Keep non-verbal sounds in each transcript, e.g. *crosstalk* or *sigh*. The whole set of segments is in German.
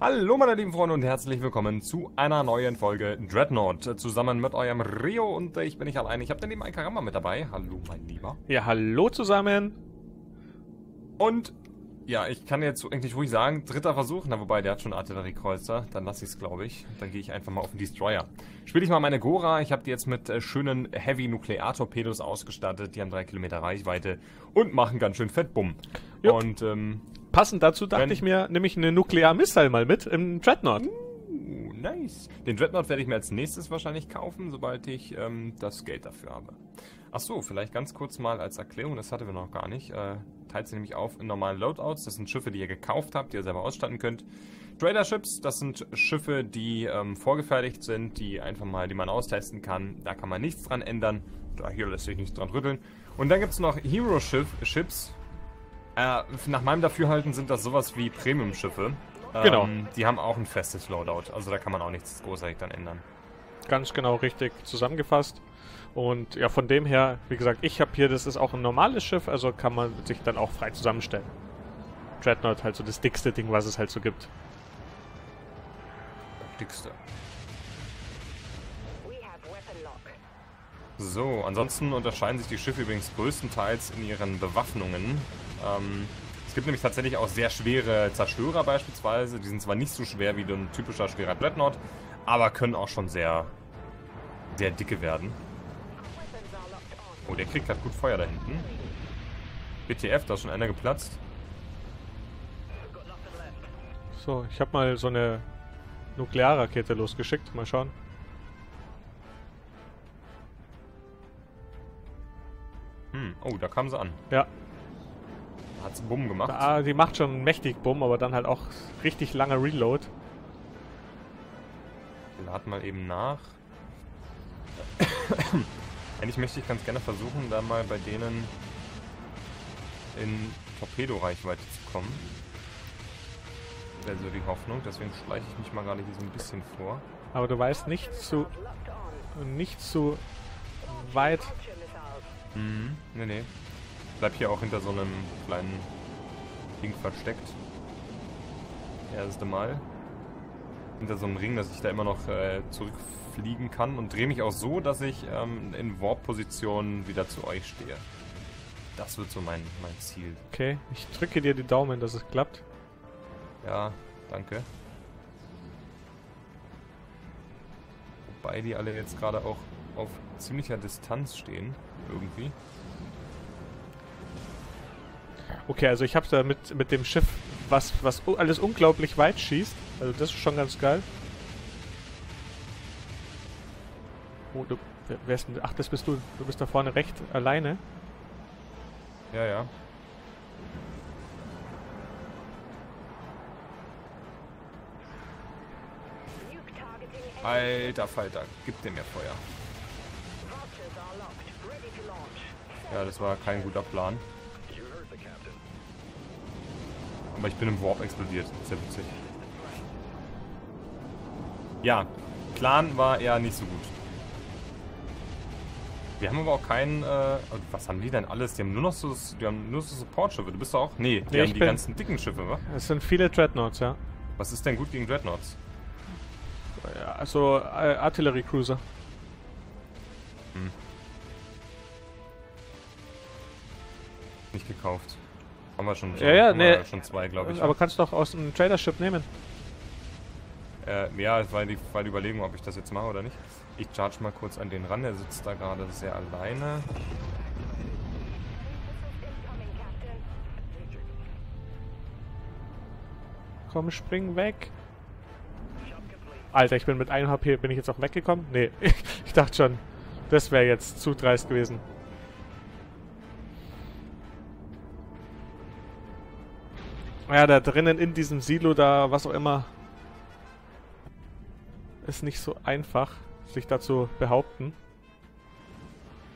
Hallo meine lieben Freunde und herzlich willkommen zu einer neuen Folge Dreadnought. Zusammen mit eurem Rio und ich bin nicht allein. Ich habe daneben einen Karamba mit dabei. Hallo mein Lieber. Ja, hallo zusammen. Und ja, ich kann jetzt eigentlich ruhig sagen, dritter Versuch. Na wobei, der hat schon Artilleriekreuzer. Dann lasse ich es, glaube ich. Dann gehe ich einfach mal auf den Destroyer. Spiele ich mal meine Gora. Ich habe die jetzt mit äh, schönen Heavy-Nuklear-Torpedos ausgestattet. Die haben drei Kilometer Reichweite und machen ganz schön Fettbumm. Und ähm, Passend dazu dachte Wenn- ich mir, nehme ich eine Nuklearmissile mal mit im Dreadnought. Uh, nice. Den Dreadnought werde ich mir als nächstes wahrscheinlich kaufen, sobald ich ähm, das Geld dafür habe. Ach so, vielleicht ganz kurz mal als Erklärung, das hatten wir noch gar nicht. Äh, teilt sie nämlich auf in normalen Loadouts. Das sind Schiffe, die ihr gekauft habt, die ihr selber ausstatten könnt. Trader Ships, das sind Schiffe, die ähm, vorgefertigt sind, die einfach mal, die man austesten kann. Da kann man nichts dran ändern. Da hier lässt sich nichts dran rütteln. Und dann gibt es noch Hero Ship, Ships. Äh, nach meinem Dafürhalten sind das sowas wie Premium-Schiffe. Genau. Ähm, die haben auch ein festes Loadout. Also da kann man auch nichts großartig dann ändern. Ganz genau richtig zusammengefasst. Und ja, von dem her, wie gesagt, ich habe hier, das ist auch ein normales Schiff, also kann man sich dann auch frei zusammenstellen. Dreadnought halt so das dickste Ding, was es halt so gibt. Dickste. So, ansonsten unterscheiden sich die Schiffe übrigens größtenteils in ihren Bewaffnungen. Ähm, es gibt nämlich tatsächlich auch sehr schwere Zerstörer beispielsweise. Die sind zwar nicht so schwer wie ein typischer schwerer Dreadnought, aber können auch schon sehr, sehr dicke werden. Oh, der kriegt gerade gut Feuer da hinten. BTF, da ist schon einer geplatzt. So, ich habe mal so eine Nuklearrakete losgeschickt. Mal schauen. Hm, oh, da kam sie an. Ja, Da hat sie Bumm gemacht. ah, die macht schon mächtig Bumm, aber dann halt auch richtig langer Reload. Wir laden mal eben nach. *coughs* Eigentlich möchte ich ganz gerne versuchen, da mal bei denen in Torpedo-Reichweite zu kommen. Wäre so die Hoffnung, deswegen schleiche ich mich mal gerade hier so ein bisschen vor. Aber du weißt nicht zu, nicht zu weit. Mhm, nee, nee. Bleib hier auch hinter so einem kleinen Ding versteckt. Erste Mal. Hinter so einem Ring, dass ich da immer noch äh, zurückfliegen kann und drehe mich auch so, dass ich ähm, in Warp-Position wieder zu euch stehe. Das wird so mein, mein Ziel. Okay, ich drücke dir die Daumen, dass es klappt. Ja, danke. Wobei die alle jetzt gerade auch auf ziemlicher Distanz stehen. Irgendwie. Okay, also ich habe da mit, mit dem Schiff, was, was alles unglaublich weit schießt. Also das ist schon ganz geil. Oh, du, wer, ist denn, ach, das bist du. Du bist da vorne recht alleine. Ja, ja. Alter Falter, gib dir mehr Feuer. Ja, das war kein guter Plan. Aber ich bin im Warp explodiert. Sehr witzig. Ja, Plan war eher nicht so gut. Wir haben aber auch keinen, äh, was haben die denn alles? Die haben nur noch so, die haben nur so Support-Schiffe. Du bist doch auch, nee, die Nee, haben die bin- ganzen dicken Schiffe, wa? Es sind viele Dreadnoughts, ja. Was ist denn gut gegen Dreadnoughts? ja also äh, Artillerie-Cruiser. Nicht gekauft. Haben wir schon, Ja, ja, nee. schon zwei, glaube ich. Aber kannst doch aus einem Tradership nehmen. Äh, ja, es war die, war die Überlegung, ob ich das jetzt mache oder nicht. Ich charge mal kurz an den ran, der sitzt da gerade sehr alleine. Komm, spring weg. Alter, ich bin mit 1 HP, bin ich jetzt auch weggekommen? Nee, *laughs* ich dachte schon, das wäre jetzt zu dreist gewesen. Ja, da drinnen in diesem Silo, da, was auch immer, ist nicht so einfach, sich da zu behaupten.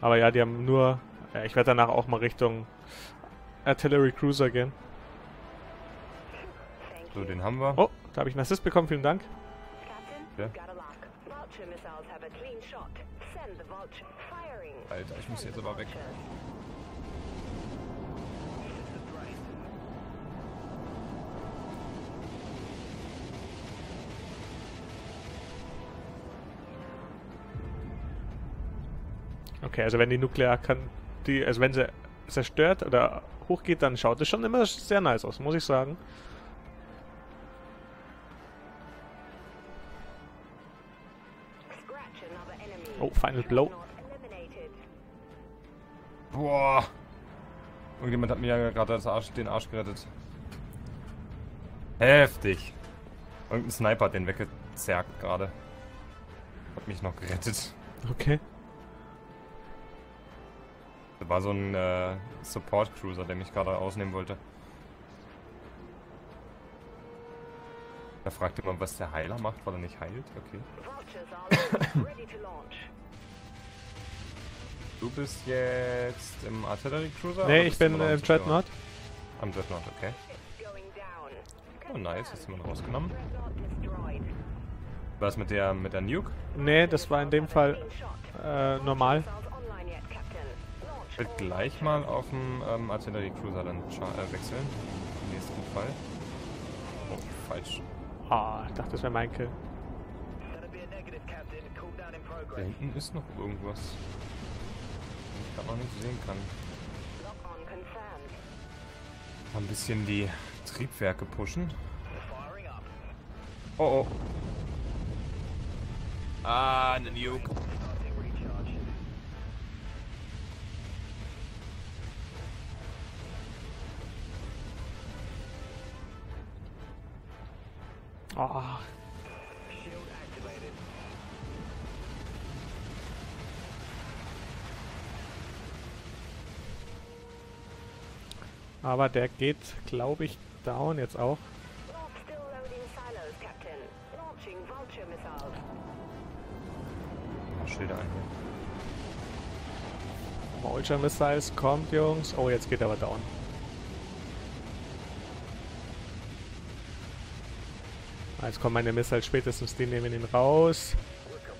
Aber ja, die haben nur, ja, ich werde danach auch mal Richtung Artillery Cruiser gehen. So, den haben wir. Oh, da habe ich einen Assist bekommen, vielen Dank. Ja. got a lock. Vulture missiles have a clean shot. Send the vulture. Firing. Alter, ich muss jetzt aber weg. Okay, also wenn die Nuklear kann, die, also wenn sie zerstört oder hochgeht, dann schaut es schon immer sehr nice aus, muss ich sagen. Oh, Final Blow. Boah. Irgendjemand hat mir ja gerade Arsch, den Arsch gerettet. Heftig. Irgendein Sniper hat den weggezerrt gerade. Hat mich noch gerettet. Okay. War so ein äh, Support-Cruiser, der mich gerade ausnehmen wollte. Da fragte man, was der Heiler macht, weil er nicht heilt. Okay. *coughs* Du bist jetzt im Artillery-Cruiser? Nee, ich bin im? Dreadnought. Am Dreadnought, okay. Ship going down. Oh, nice, hast du mal rausgenommen. Was mit der mit der Nuke? Nee, das war in dem Fall äh, normal. Ich will gleich mal auf dem ähm, Artillerie-Cruiser dann äh, wechseln. Im nächsten Fall. Oh, falsch. Ah, ich dachte, das wäre mein Kill. Da hinten ist noch irgendwas. Den ich gerade noch nicht sehen kann. Mal ein bisschen die Triebwerke pushen. Oh oh. Ah, eine Nuke. Ah. Aber der geht, glaube ich, down jetzt auch. Mal Schilder ein. Vulture Missiles kommt, Jungs. Oh, jetzt geht er aber down. Jetzt kommen meine Missiles spätestens, die nehmen ihn raus.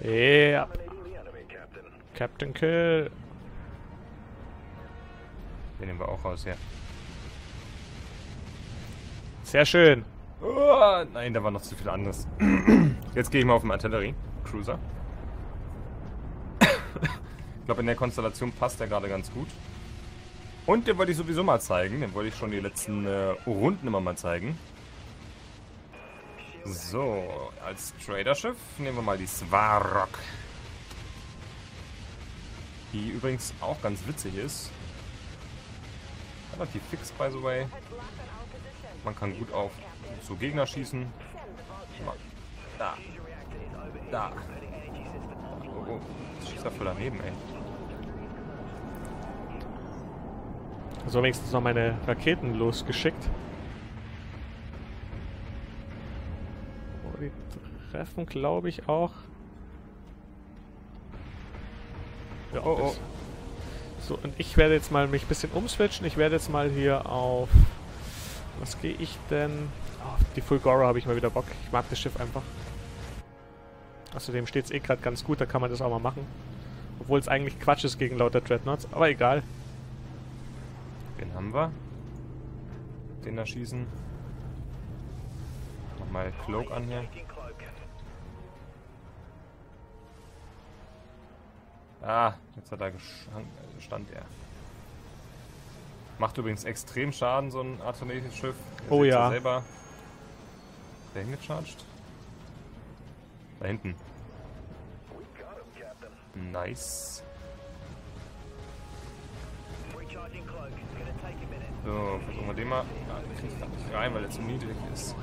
Ja. Captain Kill. Den nehmen wir auch raus, ja. Sehr schön. Oh, nein, da war noch zu viel anderes. *clears throat* Jetzt gehe ich mal auf den Artillerie Cruiser. ich glaube, in der Konstellation passt er gerade ganz gut. Und den wollte ich sowieso mal zeigen. Den wollte ich schon die letzten äh, Runden immer mal zeigen. So, als Traderschiff nehmen wir mal die Svarok. Die übrigens auch ganz witzig ist. Relativ fix, by the way. Man kann gut auf so Gegner schießen. Da. Da. Oh, oh. Das schießt ja voll daneben, ey. So wenigstens noch meine Raketen losgeschickt. Oh, die treffen, glaube ich, auch. Ja, Oh, oh. So, und ich werde jetzt mal mich ein bisschen umswitchen. Ich werde jetzt mal hier auf... Was gehe ich denn? Auf die Fulgora habe ich mal wieder Bock. Ich mag das Schiff einfach. Außerdem steht es eh gerade ganz gut, da kann man das auch mal machen. Obwohl es eigentlich Quatsch ist gegen lauter Dreadnoughts, aber egal. Den haben wir. Den da schießen. Nochmal Cloak an hier. Ah, jetzt hat er stand er. Macht übrigens extrem Schaden, so ein Artillerieschiff. Ihr Oh ja. Selber. Der hingecharged? Da hinten. Nice. So, versuchen wir den mal. Ah, den krieg ich grad nicht rein, weil er zu niedrig ist.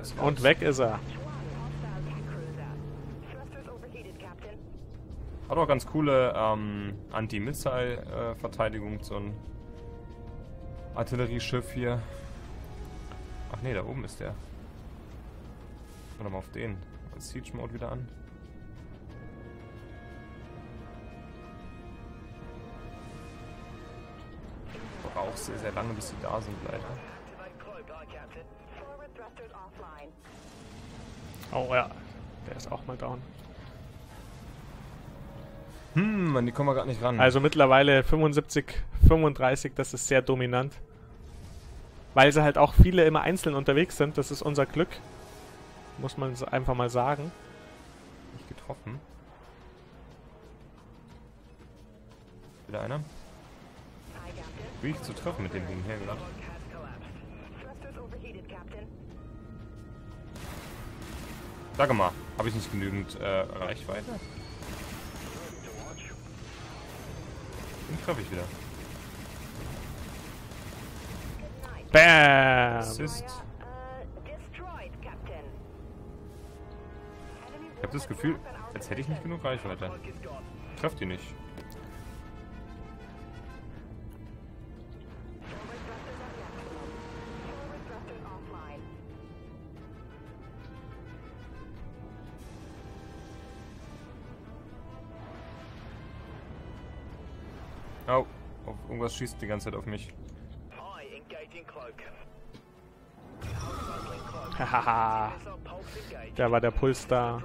Ist. Und weg ist er. Hat auch ganz coole ähm, Anti-Missile-Verteidigung, so ein Artillerieschiff hier. Ach nee, da oben ist der. Wir mal auf den. Siege Mode wieder an. Braucht sehr, sehr lange, bis sie da sind, leider. Oh ja, der ist auch mal down. Hm, an die kommen wir gerade nicht ran. Also mittlerweile 75, 35, das ist sehr dominant. Weil sie halt auch viele immer einzeln unterwegs sind, das ist unser Glück. Muss man einfach mal sagen. nicht getroffen. Wieder einer. Wie ich zu treffen mit dem Ding hier gerade. Sag mal, habe ich nicht genügend äh, Reichweite? Den treffe ich wieder. Bam! Assist. Ich habe das Gefühl, als hätte ich nicht genug Reichweite. Treff die nicht. Oh, auf irgendwas schießt die ganze Zeit auf mich. Hahaha. *laughs* Da war der Puls da.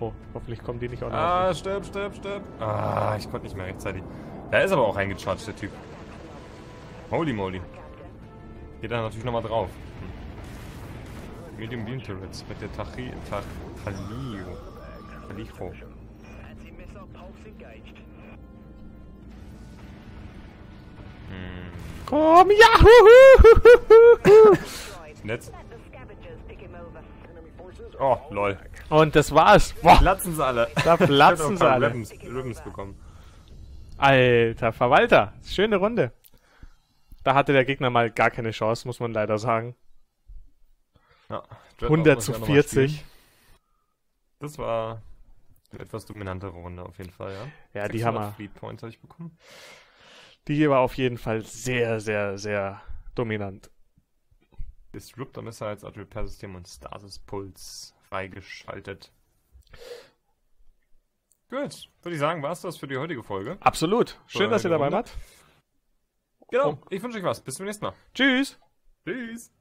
Oh, hoffentlich kommen die nicht auch noch. Ah, stirb, stirb, stirb. Ah, ich konnte nicht mehr rechtzeitig. Da ist aber auch reingecharged, der Typ. Holy moly. Geht da natürlich nochmal drauf. Hm. Medium Beam Turrets mit der Tachi... Tach... Talio. Talicho. Hm. Komm, ja! Netz. Oh, lol. Und das war's. Boah, Platzen sie alle. da platzen sie alle. Ribbons, Ribbons bekommen. Alter Verwalter. Schöne Runde. Da hatte der Gegner mal gar keine Chance, muss man leider sagen. Ja, 100 zu muss ich auch noch mal 40. spielen. Das war eine etwas dominantere Runde auf jeden Fall, ja. Ja, die 600 haben wir. Points habe ich bekommen. Die hier war auf jeden Fall sehr, sehr, sehr dominant. Disruptor Missiles, Art Repair System und Stasis Puls freigeschaltet. Gut, würde ich sagen, war es das für die heutige Folge. Absolut. Schön, dass ihr dabei wart. Genau, Oh. ich wünsche euch was. Bis zum nächsten Mal. Tschüss. Tschüss.